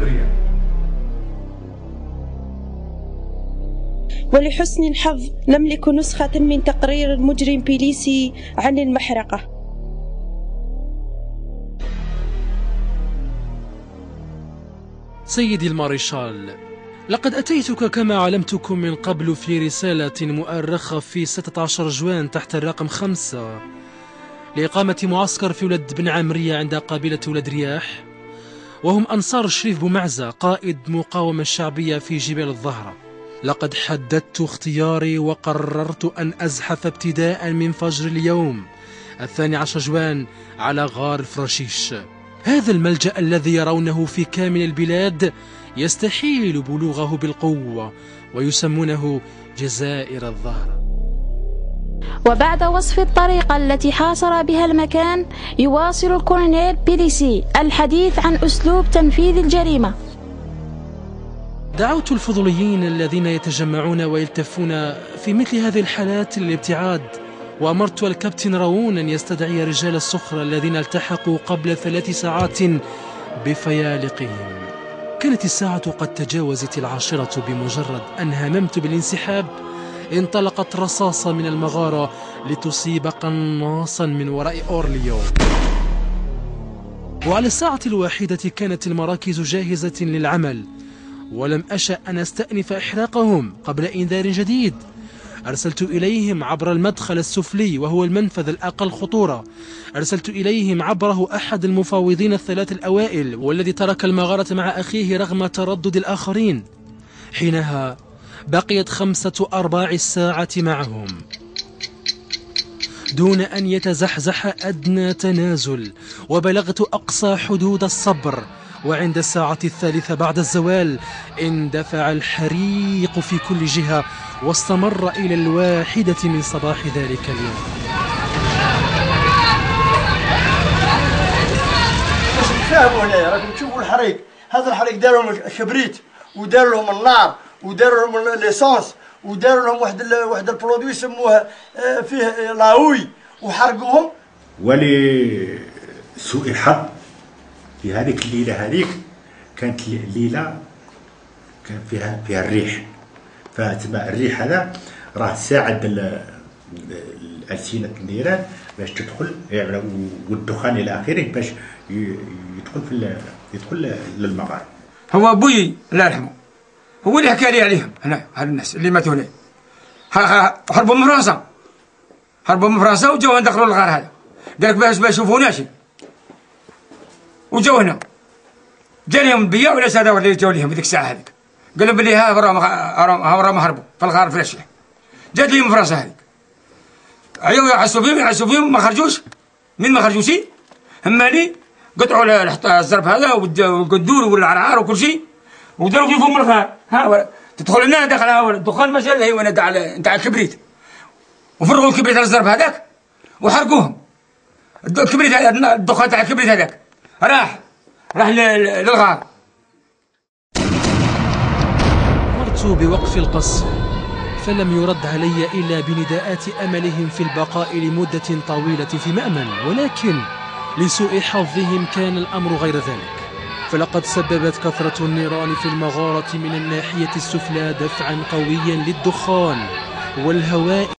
مريا ولحسن الحظ نملك نسخة من تقرير المجرم بيليسي عن المحرقة. سيدي الماريشال لقد أتيتك كما علمتكم من قبل في رسالة مؤرخة في 16 جوان تحت الرقم خمسة لإقامة معسكر في ولد بن عمرية عند قبيلة ولد رياح. وهم أنصار الشريف بومعزة قائد مقاومة شعبية في جبال الظهرة لقد حددت اختياري وقررت أن أزحف ابتداء من فجر اليوم الثاني عشر جوان على غار فراشيش. هذا الملجأ الذي يرونه في كامل البلاد يستحيل بلوغه بالقوة ويسمونه جزائر الظهر وبعد وصف الطريقة التي حاصر بها المكان يواصل الكولونيل بيليسي الحديث عن أسلوب تنفيذ الجريمة. دعوت الفضوليين الذين يتجمعون ويلتفون في مثل هذه الحالات للابتعاد وأمرت الكابتن راون أن يستدعي رجال السخرة الذين التحقوا قبل ثلاث ساعات بفيالقهم. كانت الساعة قد تجاوزت العاشرة بمجرد أن هممت بالانسحاب انطلقت رصاصة من المغارة لتصيب قناصا من وراء أورليو. وعلى الساعة الواحدة كانت المراكز جاهزة للعمل ولم أشأ أن أستأنف إحراقهم قبل إنذار جديد. أرسلت إليهم عبر المدخل السفلي وهو المنفذ الأقل خطورة. أرسلت إليهم عبره أحد المفاوضين الثلاث الأوائل والذي ترك المغارة مع أخيه رغم تردد الآخرين. حينها بقيت خمسة أرباع الساعة معهم. دون أن يتزحزح أدنى تنازل وبلغت أقصى حدود الصبر. وعند الساعة الثالثة بعد الزوال اندفع الحريق في كل جهة واستمر إلى الواحدة من صباح ذلك اليوم. فهموا هنا راكم تشوفوا الحريق. هذا الحريق دار لهم الكبريت ودار لهم النار. ودار لهم l'essence ودار لهم واحد ال واحد ال produit يسموه آه، فيه لاوي وحرقوهم. ولسوء الحظ في هذيك الليلة هذيك كانت الليلة كان فيها فيها الريح. فتبع الريح هذا راه ساعد ال- الالسنه النيران باش تدخل يعني والدخان إلى آخره باش ي- يدخل في ال- يدخل للمغارب هو أبوي الله يرحمه. هو اللي حكى لي عليهم. هنا هاد الناس اللي ماتوا هنا. هربوا من فرنسا. هربوا من فرنسا وجاو دخلوا الغار هذا. قالك باش ما يشوفوناش وجاو هنا. جا لهم البياع ولا سادة ولا جاو لهم هذيك الساعة هذيك. قالوا بلي ها راهم راهم هربوا. في الغار فلاشي جات لهم فرنسا هذيك. ايوا يحسوا فيهم يحسوا فيهم ما خرجوش. من ما خرجوش هماني قطعوا الزرب هذا والقدور والعرعار وكل شيء. وداروا في فم الغار ها ولا- تدخل هنا دخل ها الدخان شاء هو تاع ال- تاع الكبريت. وفرغوا الكبريت على الزرب هذاك وحرقوهم. الكبريت الدخان تاع الكبريت هذاك. راح. راح لل- للغار. أمرت بوقف القصف فلم يرد علي إلا بنداءات أملهم في البقاء لمدة طويلة في مأمن ولكن لسوء حظهم كان الأمر غير ذلك. فلقد سببت كثرة النيران في المغارة من الناحية السفلى دفعا قويا للدخان والهواء